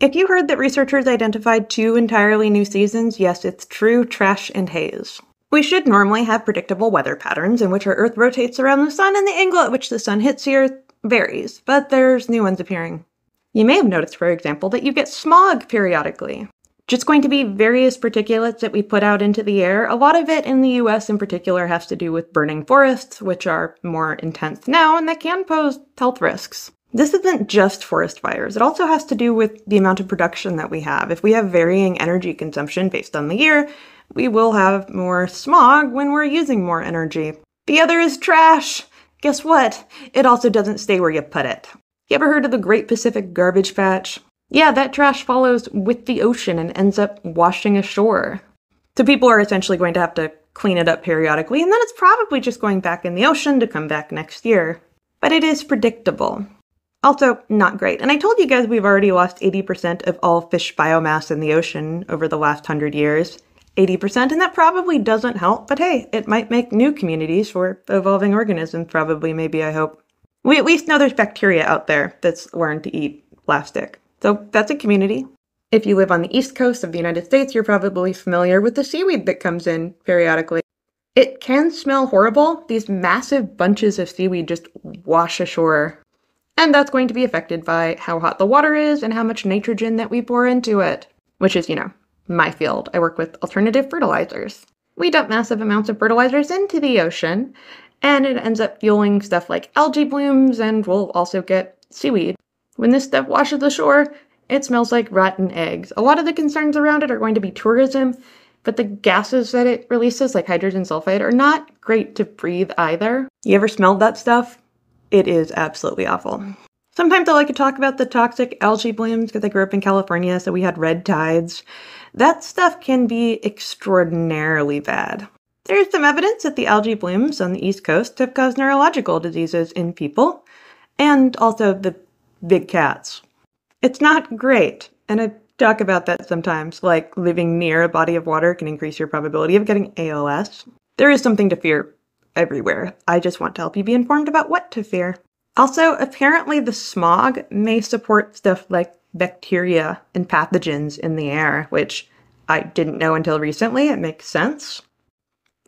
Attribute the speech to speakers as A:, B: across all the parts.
A: If you heard that researchers identified two entirely new seasons, yes, it's true trash and haze. We should normally have predictable weather patterns in which our Earth rotates around the sun and the angle at which the sun hits the Earth varies, but there's new ones appearing. You may have noticed, for example, that you get smog periodically. Just going to be various particulates that we put out into the air. A lot of it in the US in particular has to do with burning forests, which are more intense now and that can pose health risks. This isn't just forest fires. It also has to do with the amount of production that we have. If we have varying energy consumption based on the year, we will have more smog when we're using more energy. The other is trash. Guess what? It also doesn't stay where you put it. You ever heard of the Great Pacific Garbage Patch? Yeah, that trash follows with the ocean and ends up washing ashore. So people are essentially going to have to clean it up periodically, and then it's probably just going back in the ocean to come back next year. But it is predictable. Also, not great. And I told you guys we've already lost 80% of all fish biomass in the ocean over the last hundred years. 80%, and that probably doesn't help, but hey, it might make new communities for evolving organisms, probably, maybe, I hope. We at least know there's bacteria out there that's learned to eat plastic. So that's a community. If you live on the east coast of the United States, you're probably familiar with the seaweed that comes in periodically. It can smell horrible. These massive bunches of seaweed just wash ashore and that's going to be affected by how hot the water is and how much nitrogen that we pour into it, which is, you know, my field. I work with alternative fertilizers. We dump massive amounts of fertilizers into the ocean, and it ends up fueling stuff like algae blooms, and we'll also get seaweed. When this stuff washes ashore, it smells like rotten eggs. A lot of the concerns around it are going to be tourism, but the gases that it releases, like hydrogen sulfide, are not great to breathe either. You ever smelled that stuff? It is absolutely awful. Sometimes I like to talk about the toxic algae blooms because I grew up in California, so we had red tides. That stuff can be extraordinarily bad. There's some evidence that the algae blooms on the East Coast have caused neurological diseases in people and also the big cats. It's not great, and I talk about that sometimes, like living near a body of water can increase your probability of getting ALS. There is something to fear everywhere. I just want to help you be informed about what to fear. Also, apparently, the smog may support stuff like bacteria and pathogens in the air, which I didn't know until recently. It makes sense.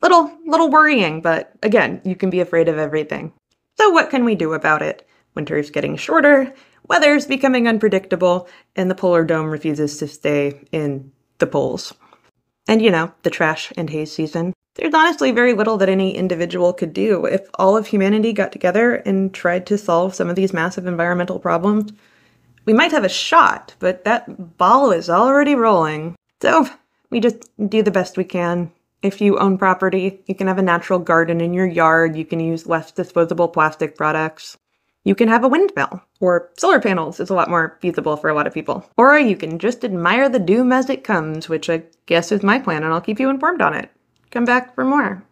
A: Little, little worrying, but again, you can be afraid of everything. So, what can we do about it? Winter is getting shorter, weather is becoming unpredictable, and the polar dome refuses to stay in the poles. And you know, the trash and haze season. There's honestly very little that any individual could do. If all of humanity got together and tried to solve some of these massive environmental problems, we might have a shot, but that ball is already rolling. So we just do the best we can. If you own property, you can have a natural garden in your yard, you can use less disposable plastic products. You can have a windmill, or solar panels is a lot more feasible for a lot of people. Or you can just admire the doom as it comes, which I guess is my plan, and I'll keep you informed on it. Come back for more.